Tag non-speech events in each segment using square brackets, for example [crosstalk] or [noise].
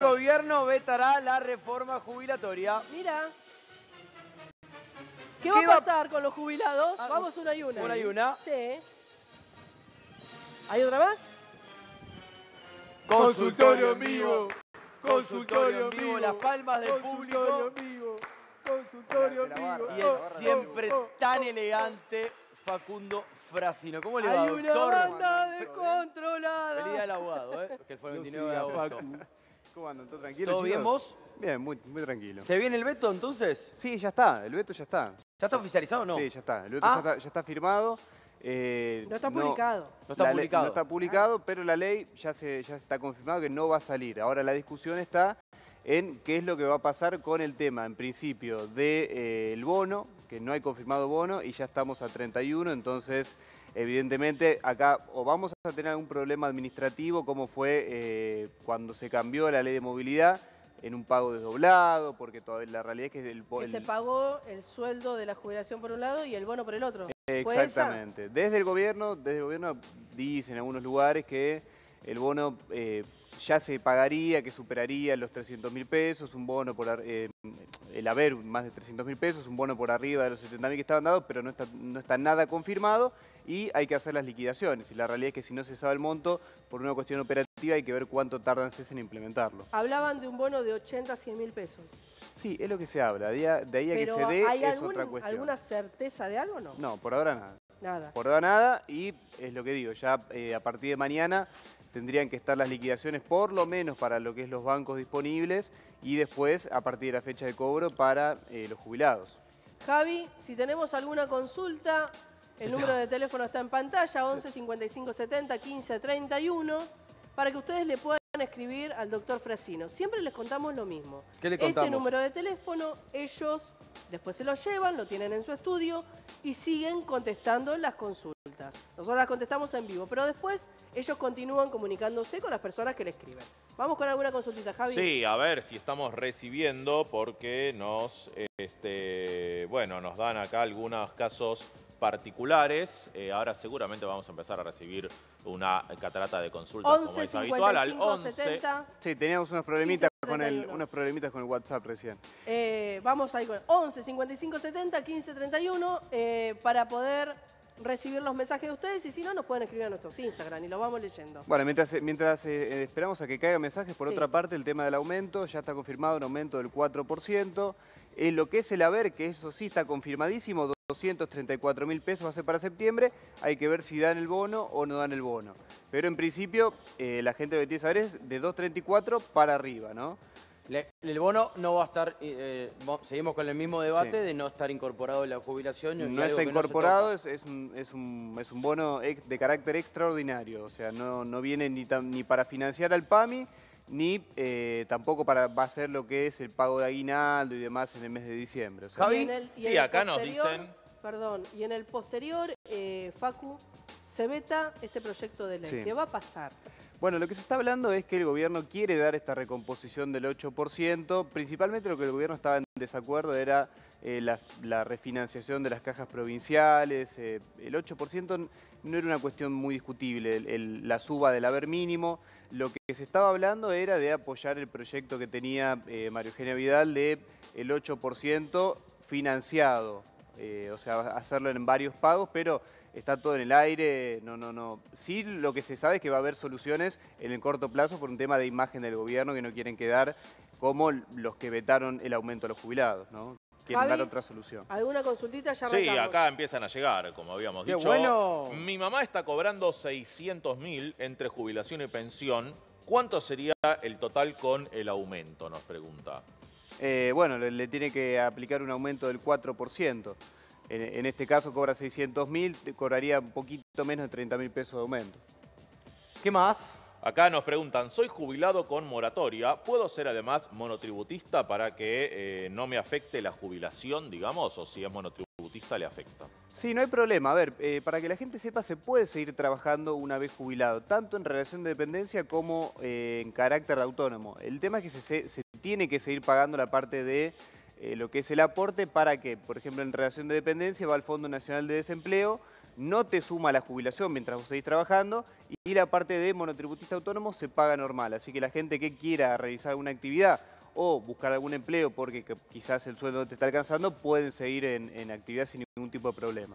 gobierno vetará la reforma jubilatoria. Mira. ¿Qué, ¿Qué va a pasar con los jubilados? Ah, Vamos una y una. una y una. Sí. ¿Hay otra más? Consultorio en vivo. Consultorio en vivo. Las palmas del público. vivo. Consultorio Y el siempre tan elegante Facundo Frasino. ¿Cómo le va, Hay una doctor? banda Feliz descontrolada. día del abogado, ¿eh? Que fue el 29 de agosto. ¿Cómo andan? ¿Todo tranquilo, ¿Todo bien vos? Bien, muy, muy tranquilo. ¿Se viene el veto entonces? Sí, ya está. El veto ya está. ¿Ya está oficializado o no? Sí, ya está. El veto Ah. ya, está, ya está firmado. Eh, No está publicado. No está publicado. no está publicado, pero la ley ya, se, ya está confirmado que no va a salir. Ahora la discusión está en qué es lo que va a pasar con el tema, en principio, del bono, que no hay confirmado bono y ya estamos a 31, entonces evidentemente acá o vamos a tener algún problema administrativo como fue eh, cuando se cambió la ley de movilidad en un pago desdoblado, porque todavía la realidad es que el, Que el- se pagó el sueldo de la jubilación por un lado y el bono por el otro. Exactamente. Desde el gobierno, desde el gobierno dicen en algunos lugares que el bono eh, ya se pagaría, que superaría los 300 mil pesos, un bono por eh, el haber más de 300 mil pesos, un bono por arriba de los 70 mil que estaban dados, pero no está, no está nada confirmado y hay que hacer las liquidaciones. Y la realidad es que si no se sabe el monto, por una cuestión operativa hay que ver cuánto tardan CES en implementarlo. Hablaban de un bono de 80 a 100 mil pesos. Sí, es lo que se habla. De ahí a, que se dé ¿hay es algún- otra cuestión. alguna certeza de algo o no? No, por ahora nada. Nada. por ahora nada y es lo que digo, ya eh, a partir de mañana tendrían que estar las liquidaciones por lo menos para lo que es los bancos disponibles y después a partir de la fecha de cobro para eh, los jubilados. Javi, si tenemos alguna consulta, el número de teléfono está en pantalla, 11 55 70 15 31, para que ustedes le puedan escribir al doctor Frasino. Siempre les contamos lo mismo. ¿Qué le Este contamos? número de teléfono, ellos después se lo llevan, lo tienen en su estudio y siguen contestando las consultas. Nosotros las contestamos en vivo, pero después ellos continúan comunicándose con las personas que le escriben. Vamos con alguna consultita, Javi. Sí, a ver si estamos recibiendo porque nos, este, bueno, nos dan acá algunos casos particulares. Eh, ahora seguramente vamos a empezar a recibir una catarata de consultas como 11 es habitual al 55 11. 70. Sí, teníamos unos problemitas, 15, con el, 31. unos problemitas con el WhatsApp recién. Eh, vamos ahí con 11 55 70 15 31 eh, para poder recibir los mensajes de ustedes y si no nos pueden escribir a nuestros Instagram y los vamos leyendo. Bueno, mientras, mientras eh, esperamos a que caigan mensajes, por Sí. otra parte, el tema del aumento, ya está confirmado un aumento del 4%. En lo que es el haber, que eso sí está confirmadísimo, 234 mil pesos va a ser para septiembre, hay que ver si dan el bono o no dan el bono. Pero en principio, eh, la gente lo que tiene que saber es de 234 para arriba, ¿no? Le- el bono no va a estar, eh, mo- seguimos con el mismo debate Sí. de no estar incorporado en la jubilación. y No está no incorporado, es, es un, es, un, es un bono ex- de carácter extraordinario, o sea, no, no viene ni, tam- ni para financiar al PAMI, ni eh, tampoco para, va a ser lo que es el pago de aguinaldo y demás en el mes de diciembre. o sea, Javi, Y en el- y sí, acá nos dicen- Perdón, y en el posterior, eh, Facu, se veta este proyecto de ley. Sí. ¿Qué va a pasar? Bueno, lo que se está hablando es que el gobierno quiere dar esta recomposición del 8%. Principalmente lo que el gobierno estaba en desacuerdo era eh, la, refinanciación de las cajas provinciales. eh, el 8% no era una cuestión muy discutible, la suba del haber mínimo. Lo que se estaba hablando era de apoyar el proyecto que tenía eh, María Eugenia Vidal de el 8% financiado. o sea, hacerlo en varios pagos, pero está todo en el aire, no, no, no. Sí, lo que se sabe es que va a haber soluciones en el corto plazo por un tema de imagen del gobierno que no quieren quedar como los que vetaron el aumento a los jubilados, ¿no? Quieren Javi. dar otra solución. ¿Alguna consultita? Ya Sí, arrancamos. acá empiezan a llegar, como habíamos Qué dicho. bueno. Mi mamá está cobrando 600 mil entre jubilación y pensión. ¿Cuánto sería el total con el aumento? Nos pregunta. Eh, bueno, le, le tiene que aplicar un aumento del 4%. En, en este caso cobra 600 mil, cobraría un poquito menos de 30 mil pesos de aumento. ¿Qué más? Acá nos preguntan, soy jubilado con moratoria, ¿puedo ser además monotributista para que eh, no me afecte la jubilación, digamos? O si es monotributista le afecta. Sí, no hay problema. A ver, eh, para que la gente sepa, se puede seguir trabajando una vez jubilado, tanto en relación de dependencia como eh, en carácter de autónomo. El tema es que se, se- se tiene que seguir pagando la parte de eh, lo que es el aporte para que, por ejemplo, en relación de dependencia va al Fondo Nacional de Desempleo, no te suma la jubilación mientras vos seguís trabajando y la parte de monotributista autónomo se paga normal. Así que la gente que quiera realizar alguna actividad o buscar algún empleo porque que- quizás el sueldo no te está alcanzando, pueden seguir en, en actividad sin ningún tipo de problema.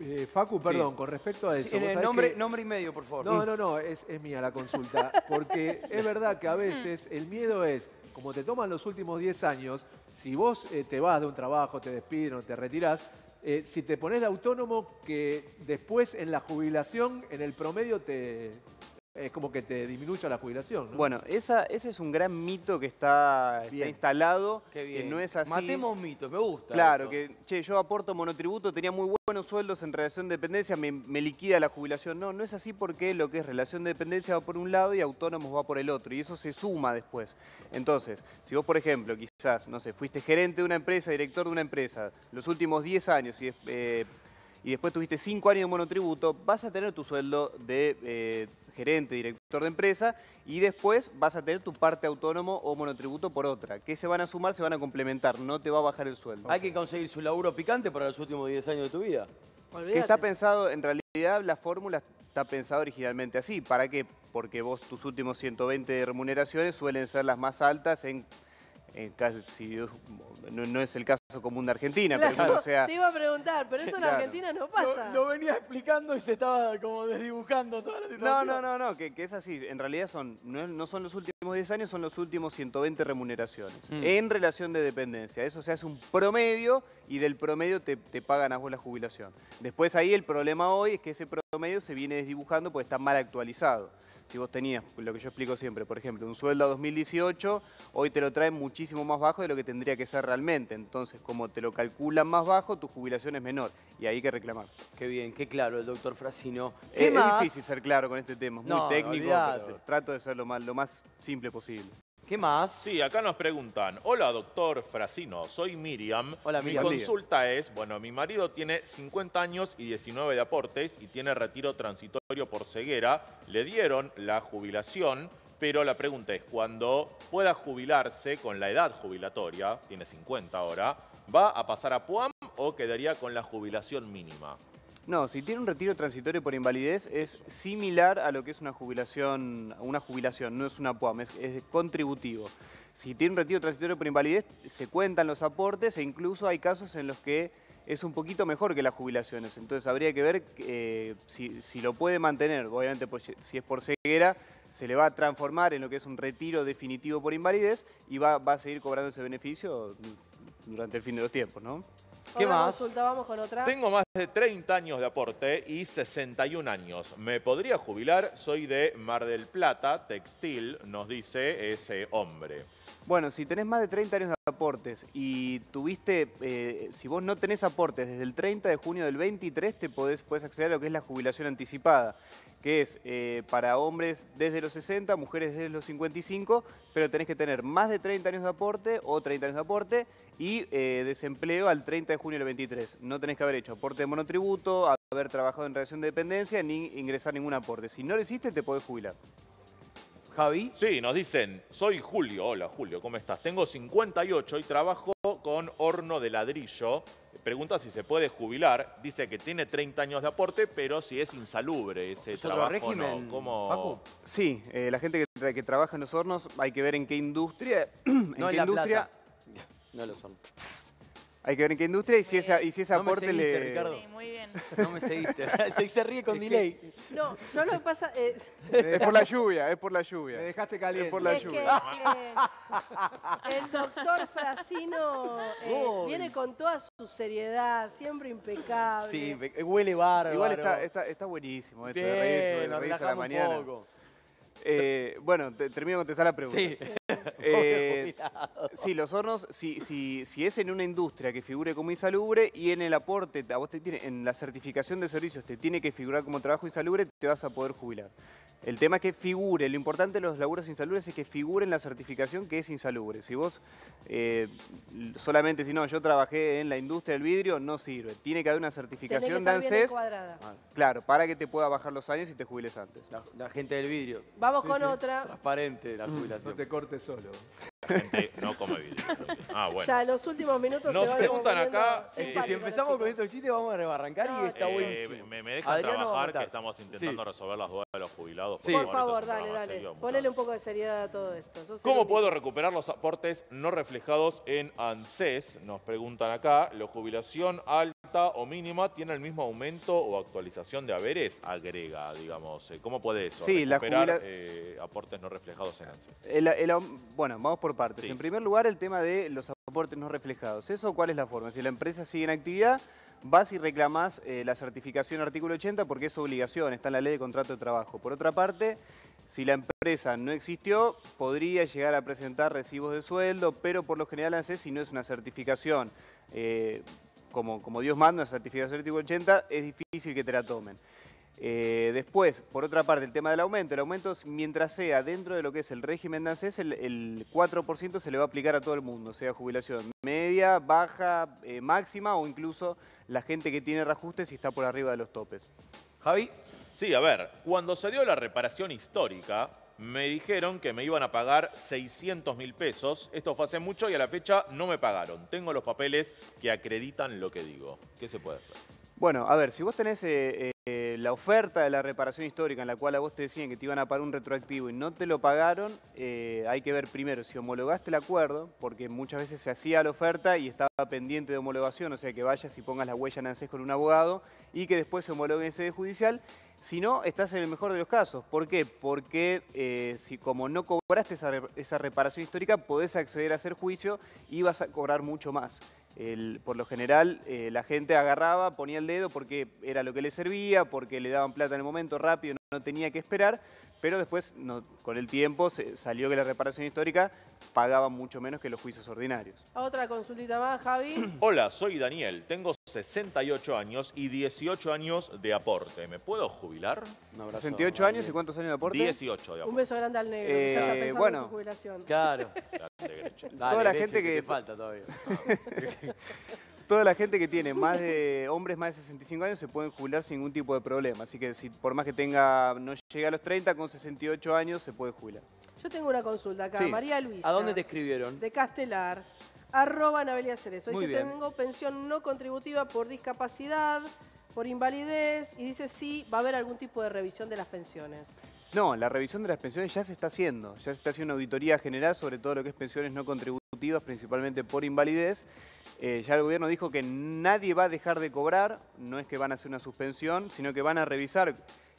Eh, Facu, perdón, con respecto a eso. Sí, nombre, que- nombre y medio, por favor. No, no, no, es, es mía la consulta. Porque es verdad que a veces el miedo es, como te toman los últimos 10 años, si vos eh, te vas de un trabajo, te despiden o te retirás, eh, si te pones de autónomo, que después en la jubilación, en el promedio, te es como que te disminuya la jubilación. ¿no? Bueno, esa, ese es un gran mito que está, instalado, Qué que bien. no es así. Matemos mitos, me gusta. Claro, esto. que, che, yo aporto monotributo, tenía muy buenos sueldos en relación de dependencia, me, me liquida la jubilación. No, no es así porque lo que es relación de dependencia va por un lado y autónomos va por el otro, y eso se suma después. Entonces, si vos, por ejemplo, quizás, no sé, fuiste gerente de una empresa, director de una empresa, los últimos 10 años y, eh, y después tuviste 5 años de monotributo, vas a tener tu sueldo de eh, gerente, director de empresa, y después vas a tener tu parte autónomo o monotributo por otra. que se van a sumar? Se van a complementar, no te va a bajar el sueldo. Hay que conseguir su laburo picante para los últimos 10 años de tu vida. Que Olvídate. está pensado, en realidad la fórmula está pensada originalmente así. ¿Para qué? Porque vos tus últimos 120 de remuneraciones suelen ser las más altas en, en caso- si Dios- no, no es el caso común de Argentina, pero Claro, bueno, o sea, te iba a preguntar, pero eso en claro. Argentina no pasa. Lo, lo venía explicando y se estaba como desdibujando toda la no, situación. no, no, no, que, que es así. En realidad son, no, es- no son los últimos 10 años, son los últimos 120 remuneraciones. Mm. En relación de dependencia. Eso se hace un promedio y del promedio te, te pagan a vos la jubilación. Después ahí el problema hoy es que ese promedio se viene desdibujando porque está mal actualizado. Si vos tenías, lo que yo explico siempre, por ejemplo, un sueldo a 2018, hoy te lo traen muchísimo más bajo de lo que tendría que ser realmente. Entonces, como te lo calculan más bajo, tu jubilación es menor. Y ahí hay que reclamar. Qué bien, qué claro el doctor Frasino. Es, ¿Qué es más? difícil ser claro con este tema, es muy técnico, pero trato de ser lo más, lo más simple posible. ¿Qué más? Sí, acá nos preguntan, hola doctor Frasino, soy Miriam. Hola, Mi Miriam. consulta es, bueno, mi marido tiene 50 años y 19 de aportes y tiene retiro transitorio por ceguera. Le dieron la jubilación, pero la pregunta es, cuando pueda jubilarse con la edad jubilatoria, tiene 50 ahora, ¿va a pasar a PUAM o quedaría con la jubilación mínima? No, si tiene un retiro transitorio por invalidez es similar a lo que es una jubilación, una jubilación, no es una PUAM, es, es contributivo. Si tiene un retiro transitorio por invalidez, se cuentan los aportes e incluso hay casos en los que es un poquito mejor que las jubilaciones. Entonces habría que ver eh, si, si lo puede mantener. Obviamente, pues, si es por ceguera, se le va a transformar en lo que es un retiro definitivo por invalidez y va, va a seguir cobrando ese beneficio durante el fin de los tiempos, ¿no? ¿Qué más? consulta, vamos con otra. Tengo más de 30 años de aporte y 61 años. ¿Me podría jubilar? Soy de Mar del Plata, textil, nos dice ese hombre. Bueno, si tenés más de 30 años de aportes y tuviste, eh, si vos no tenés aportes desde el 30 de junio del 23, te podés, podés acceder a lo que es la jubilación anticipada, que es eh, para hombres desde los 60, mujeres desde los 55, pero tenés que tener más de 30 años de aporte o 30 años de aporte y eh, desempleo al 30 de junio del 23. No tenés que haber hecho aporte de monotributo, haber trabajado en relación de dependencia, ni ingresar ningún aporte. Si no lo hiciste, te podés jubilar. Javi. Sí, nos dicen, soy Julio. Hola Julio, ¿cómo estás? Tengo 58 y trabajo con horno de ladrillo. Pregunta si se puede jubilar. Dice que tiene 30 años de aporte, pero si es insalubre ese ¿Es otro trabajo régimen, no. ¿Cómo? Facu? Sí, eh, la gente que, tra- que trabaja en los hornos hay que ver en qué industria, [clears throat] en No qué en La industria, Plata. [laughs] No lo son. Hay que ver en qué industria y si esa, y si ese No me aporte seguiste, le Ricardo. Sí, muy bien. [laughs] No me seguiste. [laughs] se, se ríe con delay. No, yo lo que pasa eh, es por la lluvia, es por la Me lluvia. dejaste caliente. Es por la es que lluvia. [laughs] eh, el doctor Frasino eh, viene con toda su seriedad, siempre impecable. Sí, me- huele bárbaro. Igual está, está, está buenísimo esto de reírse, de reírse a la un mañana. poco. Eh, bueno, te- termino de contestar la pregunta. Sí. [laughs] Eh, sí, los hornos, si, si, si es en una industria que figure como insalubre y en el aporte, a vos te tiene, en la certificación de servicios te tiene que figurar como trabajo insalubre, te vas a poder jubilar. El tema es que figure, lo importante de los laburos insalubres es que figure en la certificación que es insalubre. Si vos eh, solamente, si no, yo trabajé en la industria del vidrio, no sirve. Tiene que haber una certificación de ANSES, encuadrada. claro, para que te pueda bajar los años y te jubiles antes. La, la gente del vidrio. Vamos Sí, con sí. otra. Transparente la No jubilación. te cortes solo. gente no come vidrio. Ah, bueno. Ya en los últimos minutos Nos se va preguntan acá, eh, Que si empezamos con estos chistes vamos a rebarrancar y está Eh, buenísimo. me, me dejan Adrián nos va a trabajar, que matar. estamos intentando Sí. resolver las dudas de los jubilados. Sí. Por favor, dale, dale. serio, Ponele un poco de seriedad a todo esto. Sos el ¿Cómo único. puedo recuperar los aportes no reflejados en ANSES? Nos preguntan acá. ¿La jubilación alta o mínima tiene el mismo aumento o actualización de haberes? Agrega, digamos. Eh, ¿Cómo puede eso? Sí, la recuperar jubila- eh, aportes no reflejados en ANSES. El- el aum- bueno, vamos por partes. Sí, en primer lugar, el tema de los aportes no reflejados. ¿Eso cuál es la forma? Si la empresa sigue en actividad, vas y reclamás eh, la certificación artículo 80 porque es obligación, está en la ley de contrato de trabajo. Por otra parte, si la empresa no existió, podría llegar a presentar recibos de sueldo, pero por lo general ANSES, si no es una certificación eh, como, como Dios manda, una certificación artículo 80, es difícil que te la tomen. Eh, después, por otra parte, el tema del aumento. El aumento, mientras sea dentro de lo que es el régimen de ANSES, el, el 4% se le va a aplicar a todo el mundo, sea jubilación media, baja, eh, máxima o incluso la gente que tiene reajustes si está por arriba de los topes. Javi, Sí, a ver, cuando se dio la reparación histórica, me dijeron que me iban a pagar 600 mil pesos. Esto fue hace mucho y a la fecha no me pagaron. Tengo los papeles que acreditan lo que digo. ¿Qué se puede hacer? Bueno, a ver, si vos tenés eh, eh, la oferta de la reparación histórica en la cual a vos te decían que te iban a pagar un retroactivo y no te lo pagaron, eh, hay que ver primero si homologaste el acuerdo, porque muchas veces se hacía la oferta y estaba pendiente de homologación, o sea que vayas y pongas la huella en ANSES con un abogado y que después se homologue en sede judicial. Si no, estás en el mejor de los casos. ¿Por qué? Porque eh, si como no cobraste esa, esa reparación histórica, podés acceder a hacer juicio y vas a cobrar mucho más. El- por lo general, eh, la gente agarraba, ponía el dedo porque era lo que le servía, porque le daban plata en el momento rápido, no, no tenía que esperar, pero después, no- con el tiempo, se- salió que la reparación histórica pagaba mucho menos que los juicios ordinarios. Otra consultita más, Javi. Hola, soy Daniel. Tengo 68 años y 18 años de aporte. ¿Me puedo jubilar? un abrazo. 68 años y cuántos años de aporte? 18 de Un aporte. beso grande al negro, que ya está Eh, pensando bueno. en su jubilación. Claro. [laughs] Dale, Toda la gente que- te falta todavía. [laughs] Toda la gente que tiene más de hombres más de 65 años se pueden jubilar sin ningún tipo de problema. Así que si por más que tenga no llegue a los 30, con 68 años se puede jubilar. Yo tengo una consulta acá. Sí. María Luisa. ¿A dónde te escribieron? De Castelar. Arroba Navelia Cerezo. Muy Dice, bien. tengo pensión no contributiva por discapacidad, por invalidez. Y dice, sí, va a haber algún tipo de revisión de las pensiones. No, la revisión de las pensiones ya se está haciendo. Ya se está haciendo una auditoría general sobre todo lo que es pensiones no contributivas, principalmente por invalidez. Eh, ya el gobierno dijo que nadie va a dejar de cobrar, no es que van a hacer una suspensión, sino que van a revisar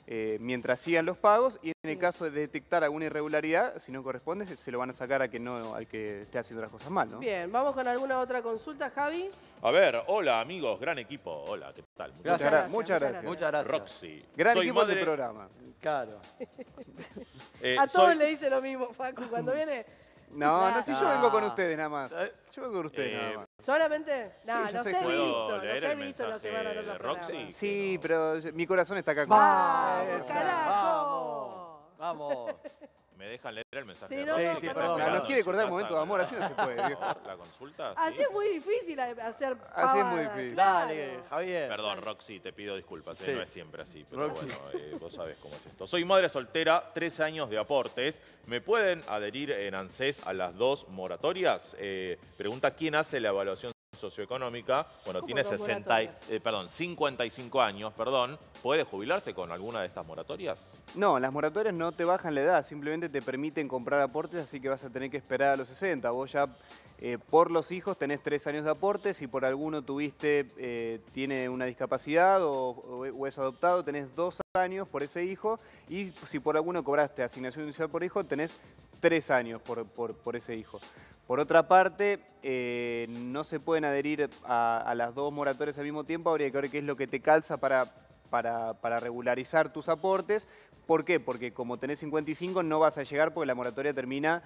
eh, mientras sigan los pagos y en el caso de detectar alguna irregularidad, si no corresponde, se, se lo van a sacar a que no, al que esté haciendo las cosas mal, ¿no? Bien, vamos con alguna otra consulta, Javi. A ver, hola amigos, gran equipo. Hola, ¿qué tal? Muchas Gracias. Muchas gracias. Muchas gracias. Roxy. Gran Soy equipo madre- del programa. Claro. [laughs] eh, a todos soy- le dice lo mismo, Facu. Cuando [laughs] viene, No, no, si yo vengo con ustedes nada más. Yo vengo con ustedes Eh, nada más. solamente. No, yo los sé he que- ¿Puedo visto, los leer he el visto la mensaje semana en de otros Roxy? programas. Sí, no. pero mi corazón está acá con Vamos, Vamos, carajo. Vamos. [laughs] ¿Me dejan leer el mensaje Sí, de no, Roxy? no, sí, perdón. esperando Nos quiere cortar el momento de amor, así no se puede, la- viejo. [laughs] La consulta, Así ¿sí? es muy difícil a- hacer Así es muy difícil. claro. Dale, Javier. Perdón, Roxy, te pido disculpas, eh, Sí. no es siempre así, pero Roxy. bueno, eh, vos sabés cómo es esto. Soy madre soltera, tres años de aportes. ¿Me pueden adherir en ANSES a las dos moratorias? Eh, pregunta quién hace la evaluación socioeconómica. Bueno, ¿Cómo tiene dos 60 y- moratorias? eh, perdón, 55 años, perdón. ¿Puede jubilarse con alguna de estas moratorias? No, las moratorias no te bajan la edad, simplemente te permiten comprar aportes, así que vas a tener que esperar a los 60. Vos ya eh, por los hijos tenés tres años de aportes, si por alguno tuviste, eh, tiene una discapacidad o, es adoptado, tenés dos años por ese hijo, y si por alguno cobraste asignación inicial por hijo, tenés tres años por, por- por ese hijo. Por otra parte, eh, no se pueden adherir a, a las dos moratorias al mismo tiempo, habría que ver qué es lo que te calza para, para, para regularizar tus aportes. ¿Por qué? Porque como tenés 55 no vas a llegar porque la moratoria termina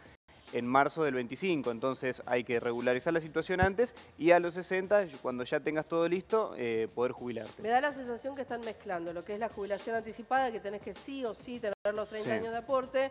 en marzo del 25, entonces hay que regularizar la situación antes y a los 60, cuando ya tengas todo listo, eh, poder jubilarte. Me da la sensación que están mezclando lo que es la jubilación anticipada, que tenés que sí o sí tener los 30 Sí. años de aporte,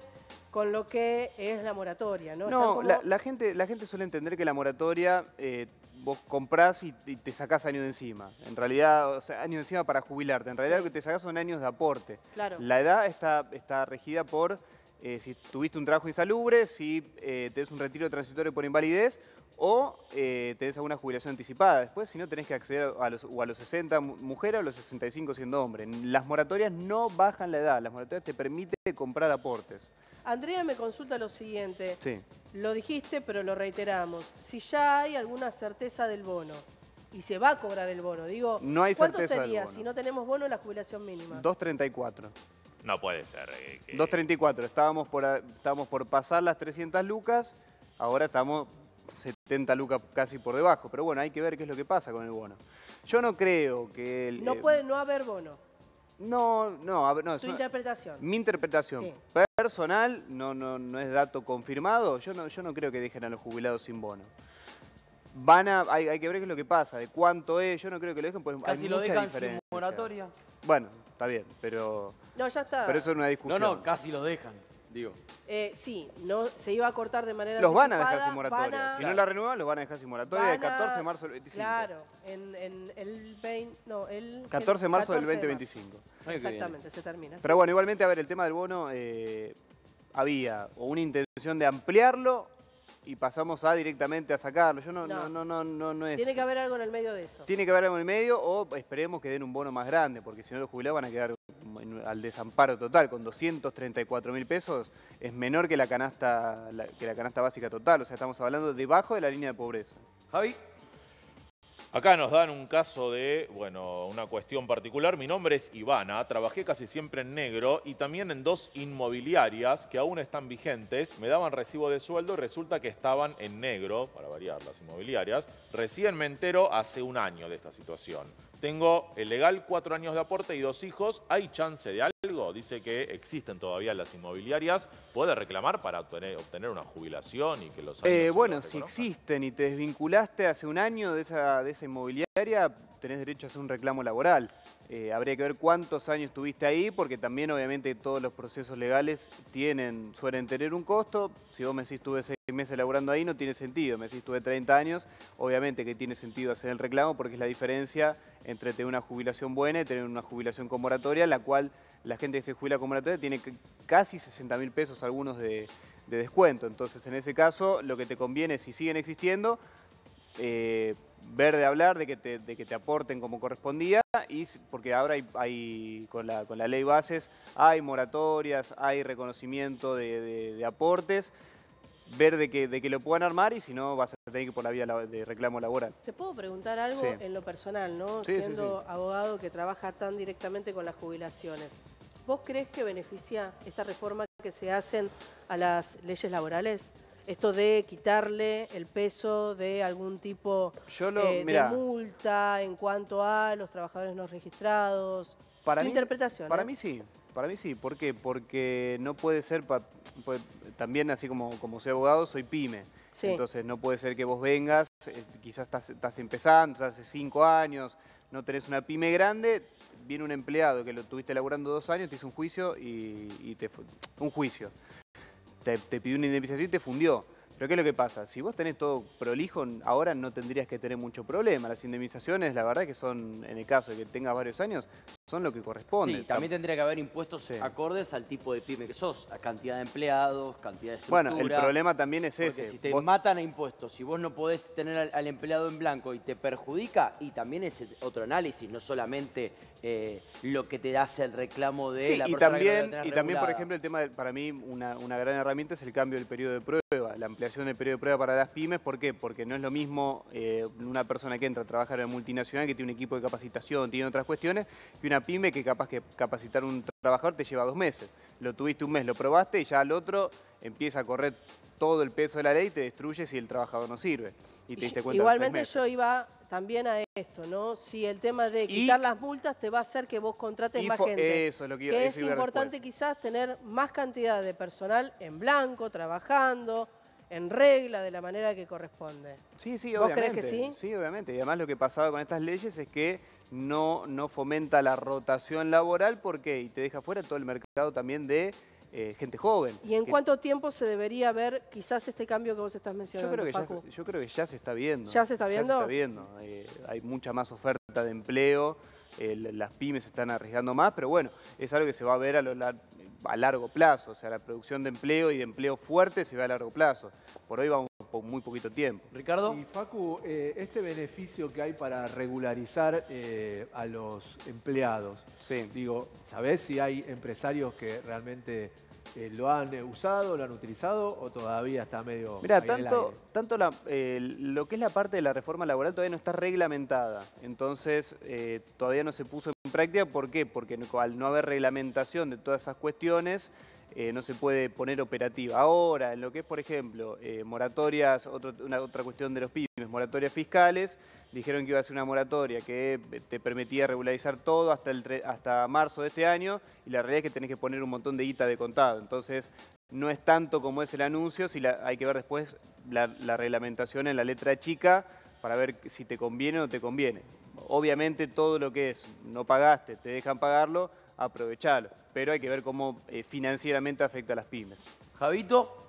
con lo que es la moratoria, ¿no? No, como- la, la gente, la gente suele entender que la moratoria eh, vos comprás y, y te sacás años de encima. En realidad, o sea, años de encima para jubilarte. En realidad lo que te sacás son años de aporte. Claro. La edad está, está regida por eh, si tuviste un trabajo insalubre, si eh, tenés un retiro transitorio por invalidez o eh, tenés alguna jubilación anticipada. Después, si no, tenés que acceder a los, o a los 60 mu- mujeres o a los 65 siendo hombre. Las moratorias no bajan la edad, las moratorias te permiten comprar aportes. Andrea me consulta lo siguiente. Sí. Lo dijiste, pero lo reiteramos. Si ya hay alguna certeza del bono y se va a cobrar el bono, digo, No hay ¿cuánto sería si no tenemos bono la jubilación mínima? 234. No puede ser. eh, que- 234. Estábamos por, a- estábamos por pasar las 300 lucas, ahora estamos 70 lucas casi por debajo. Pero bueno, hay que ver qué es lo que pasa con el bono. Yo no creo que... El, No eh, puede no haber bono. No, no, a ver, no, es Tu una- interpretación. mi interpretación Sí. personal, no, no, no es dato confirmado, yo no, yo no creo que dejen a los jubilados sin bono. Van a, hay, hay que ver qué es lo que pasa, de cuánto es, yo no creo que lo dejen, pues Casi hay lo mucha dejan sin diferencia. moratoria. Bueno, está bien, pero, No, ya está. pero eso es una No, discusión. no, casi lo dejan, digo. Eh, sí, no, se iba a cortar de manera Los van a dejar sin moratoria. van a- Si no la renuevan, los van a dejar sin moratoria a- 14 de marzo del 25. Claro, en, en el 20, no, el 14 de marzo del 14 de 2025. Año que viene. Exactamente, se termina. Pero bueno, igualmente, a ver, el tema del bono, eh, había o una intención de ampliarlo y pasamos a directamente a sacarlo. Yo no, no, No. no, no, no, no es... Tiene que haber algo en el medio de eso. Tiene que haber algo en el medio o esperemos que den un bono más grande, porque si no los jubilados van a quedar al desamparo total. Con 234 mil pesos es menor que la, canasta, la- que la canasta básica total. O sea, estamos hablando debajo de la línea de pobreza. Javi, Acá nos dan un caso de, bueno, una cuestión particular. Mi nombre es Ivana, trabajé casi siempre en negro y también en dos inmobiliarias que aún están vigentes. Me daban recibo de sueldo y resulta que estaban en negro, para variar las inmobiliarias. Recién me entero hace un año de esta situación. Tengo el legal cuatro años de aporte y dos hijos. ¿Hay chance de algo? Dice que existen todavía las inmobiliarias. ¿Puede reclamar para obtener, obtener una jubilación y que los años Eh, bueno, si existen y te desvinculaste hace un año de esa, de esa inmobiliaria, tenés derecho a hacer un reclamo laboral. Eh, habría que ver cuántos años estuviste ahí, porque también obviamente todos los procesos legales tienen, suelen tener un costo. Si vos me decís seis meses laburando ahí, no tiene sentido. Me decís estuve 30 años, obviamente que tiene sentido hacer el reclamo, porque es la diferencia entre tener una jubilación buena y tener una jubilación con moratoria, la cual la gente que se jubila con moratoria tiene casi 60 mil pesos algunos de, de descuento. Entonces, en ese caso, lo que te conviene, si siguen existiendo, eh, ver de hablar de que, te, de que te aporten como correspondía, y porque ahora hay, hay- con, la, con la ley bases hay moratorias, hay reconocimiento de, de- de aportes, ver de que, de que lo puedan armar y si no vas a tener que ir por la vía de reclamo laboral. ¿Te puedo preguntar algo Sí. en lo personal, no? Sí, sí, Siendo abogado que trabaja tan directamente con las jubilaciones. ¿Vos crees que beneficia esta reforma que se hacen a las leyes laborales? Esto de quitarle el peso de algún tipo Yo lo, eh, de multa en cuanto a los trabajadores no registrados. Para tu mí- interpretación. Para ¿eh? mí sí, para mí sí. ¿Por qué? Porque no puede ser, pa- pues, también así como, como soy abogado, soy pyme. Sí. Entonces no puede ser que vos vengas, eh, quizás estás, estás empezando, estás hace cinco años, no tenés una pyme grande, viene un empleado que lo tuviste laburando dos años, te hizo un juicio y, y te un juicio. Te, pidió una indemnización y te fundió. Pero ¿qué es lo que pasa? Si vos tenés todo prolijo, ahora no tendrías que tener mucho problema. Las indemnizaciones, la verdad que son, en el caso de que tengas varios años, son lo que corresponde. sí, también tendría que haber impuestos Sí. acordes al tipo de pyme que sos, a cantidad de empleados, cantidad de estructura. Bueno, el problema también es Porque ese. si te Vos- matan a impuestos, si vos no podés tener al, al empleado en blanco y te perjudica, y también es otro análisis, no solamente eh, lo que te hace el reclamo de Sí, la y persona que no la también, tenés y también, por ejemplo, el tema, de- para mí, una, una gran herramienta es el cambio del periodo de prueba, la ampliación del periodo de prueba para las pymes. ¿Por qué? Porque no es lo mismo eh, una persona que entra a trabajar en multinacional que tiene un equipo de capacitación, tiene otras cuestiones, que una pyme que capaz que capacitar un trabajador te lleva dos meses. Lo tuviste un mes, lo probaste y ya al otro empieza a correr todo el peso de la ley y te destruye si el trabajador no sirve. Y te diste cuenta Igualmente yo iba también a esto, ¿no? Si el tema de Y- quitar las multas te va a hacer que vos contrates más gente. eso es lo que es importante después. quizás tener más cantidad de personal en blanco, trabajando, en regla, de la manera que corresponde. Sí, sí, ¿Vos crees obviamente. que sí? Sí, obviamente. Y además lo que pasaba con estas leyes es que no, no fomenta la rotación laboral porque y te deja fuera todo el mercado también de eh, gente joven. ¿Y en que cuánto tiempo se debería ver quizás este cambio que vos estás yo mencionando, creo, que ya, Facu? se- yo creo que ya se está viendo. ¿Ya se está viendo? Ya se está viendo. Eh, hay mucha más oferta de empleo. el- las pymes se están arriesgando más, pero bueno, es algo que se va a ver a, lo a largo plazo, o sea, la producción de empleo y de empleo fuerte se ve a largo plazo. Por hoy vamos por muy poquito tiempo. Ricardo. Y Facu, eh, este beneficio que hay para regularizar eh, a los empleados, Sí. digo, ¿sabés si hay empresarios que realmente eh, lo han usado, lo han utilizado o todavía está medio Mira, ahí en el tanto, aire? tanto la- eh, lo que es la parte de la reforma laboral todavía no está reglamentada. Entonces, eh, todavía no se puso en práctica. ¿Por qué? Porque no- al no haber reglamentación de todas esas cuestiones, eh, no se puede poner operativa. Ahora, en lo que es, por ejemplo, eh, moratorias, otro- otra cuestión de los pymes, moratorias fiscales, dijeron que iba a ser una moratoria que eh, te permitía regularizar todo hasta, el hasta marzo de este año y la realidad es que tenés que poner un montón de guita de contado. Entonces, no es tanto como es el anuncio, si hay que ver después la reglamentación en la letra chica para ver si te conviene o no te conviene. Obviamente todo lo que es no pagaste, te dejan pagarlo, aprovechalo, pero hay que ver cómo eh, financieramente afecta a las pymes. Javito.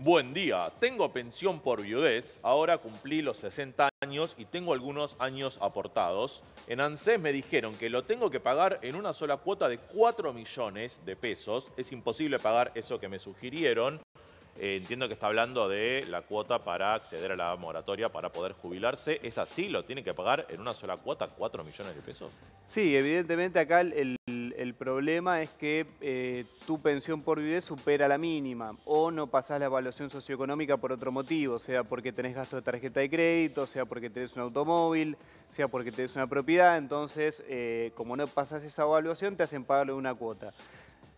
Buen día, tengo pensión por viudez, ahora cumplí los 60 años y tengo algunos años aportados. En ANSES me dijeron que lo tengo que pagar en una sola cuota de 4 millones de pesos. Es imposible pagar eso que me sugirieron. Eh, entiendo que está hablando de la cuota para acceder a la moratoria para poder jubilarse. ¿Es así? ¿Lo tiene que pagar en una sola cuota 4 millones de pesos? Sí, evidentemente acá el, problema es que eh, tu pensión por viudez supera la mínima o no pasás la evaluación socioeconómica por otro motivo, sea porque tenés gasto de tarjeta de crédito, sea porque tenés un automóvil, sea porque tenés una propiedad, entonces eh, como no pasás esa evaluación te hacen pagarlo de una cuota.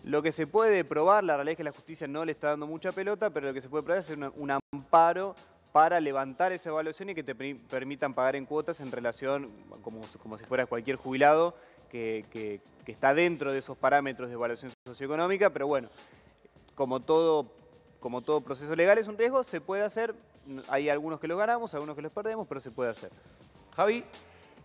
Lo que se puede probar, la realidad es que la justicia no le está dando mucha pelota, pero lo que se puede probar es una- un amparo para levantar esa evaluación y que te permitan pagar en cuotas en relación, como, como si fuera cualquier jubilado que, está dentro de esos parámetros de evaluación socioeconómica, pero bueno, como todo, como todo proceso legal es un riesgo, se puede hacer, hay algunos que los ganamos, algunos que los perdemos, pero se puede hacer. Javi.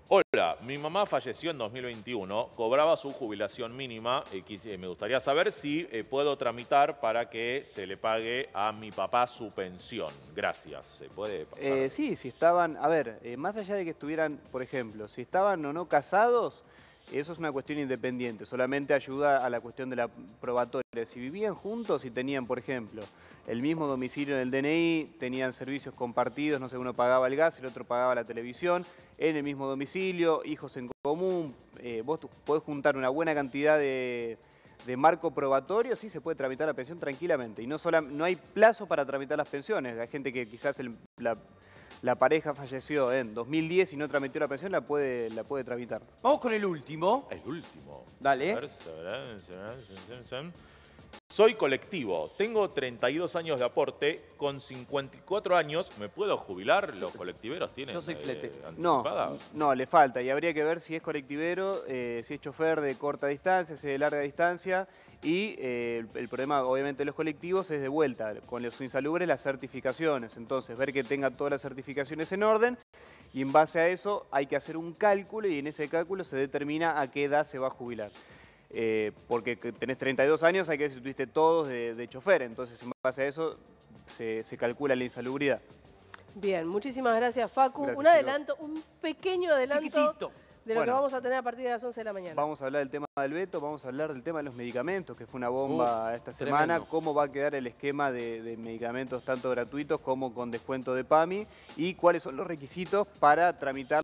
Hola, mi mamá falleció en 2021, cobraba su jubilación mínima. eh, me gustaría saber si eh, puedo tramitar para que se le pague a mi papá su pensión. Gracias. ¿Se puede pasar? Eh, sí, si estaban, a ver, eh, más allá de que estuvieran, por ejemplo, si estaban o no casados, eso es una cuestión independiente, solamente ayuda a la cuestión de la probatoria. Si vivían juntos y tenían, por ejemplo, el mismo domicilio en el DNI, tenían servicios compartidos, no sé, uno pagaba el gas, el otro pagaba la televisión, en el mismo domicilio, hijos en común, eh, vos podés juntar una buena cantidad de, marco probatorio, sí se puede tramitar la pensión tranquilamente. Y no, sola- no hay plazo para tramitar las pensiones. Hay gente que quizás la, la pareja falleció en 2010 y no tramitó la pensión, la puede, la puede tramitar. Vamos con el último. El último. Dale. Soy colectivo, tengo 32 años de aporte, con 54 años, ¿me puedo jubilar? ¿Los colectiveros tienen Yo soy flete. No, anticipada? no, le falta. Y habría que ver si es colectivero, eh, si es chofer de corta distancia, si es de larga distancia. Y eh, el, el problema, obviamente, de los colectivos es de vuelta. Con los insalubres, las certificaciones. Entonces, ver que tenga todas las certificaciones en orden. Y en base a eso hay que hacer un cálculo y en ese cálculo se determina a qué edad se va a jubilar. Eh, porque que tenés 32 años, hay que ver si tuviste todos de, de chofer. Entonces, en base a eso se, se calcula la insalubridad. Bien, muchísimas gracias, Facu. Gracias, un adelanto, un pequeño adelanto Chiquitito. de lo que vamos a tener a partir de las 11 de la mañana. Vamos a hablar del tema del veto, vamos a hablar del tema de los medicamentos, que fue una bomba esta tremendo. semana, cómo va a quedar el esquema de, de medicamentos tanto gratuitos como con descuento de PAMI y cuáles son los requisitos para tramitar